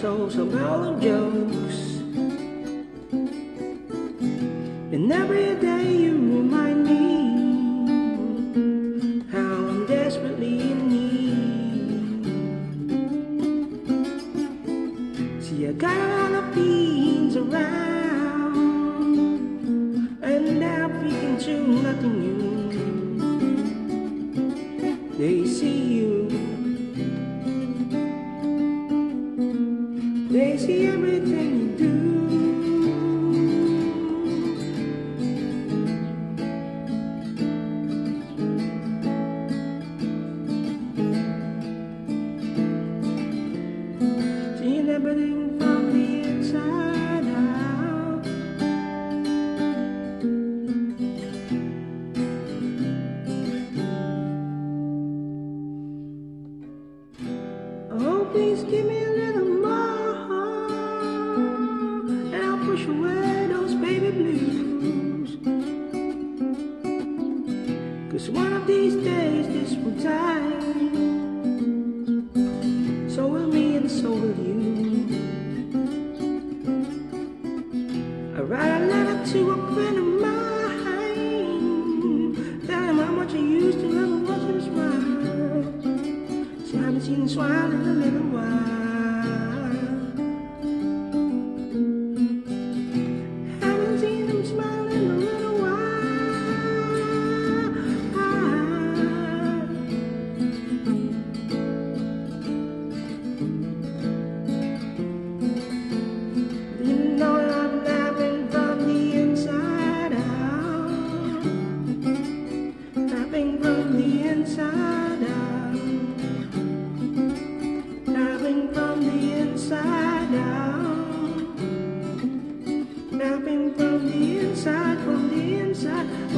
told some hollow jokes. And every day you remind me how I'm desperately in need. See, I got a lot of beans around, and now we can do nothing new. They these days this will die. So will me and so will you. I write a letter to a friend of mine. Tell him how much I used to love and watch him smile. See, I haven't seen him smile in a little while. inside, from the inside.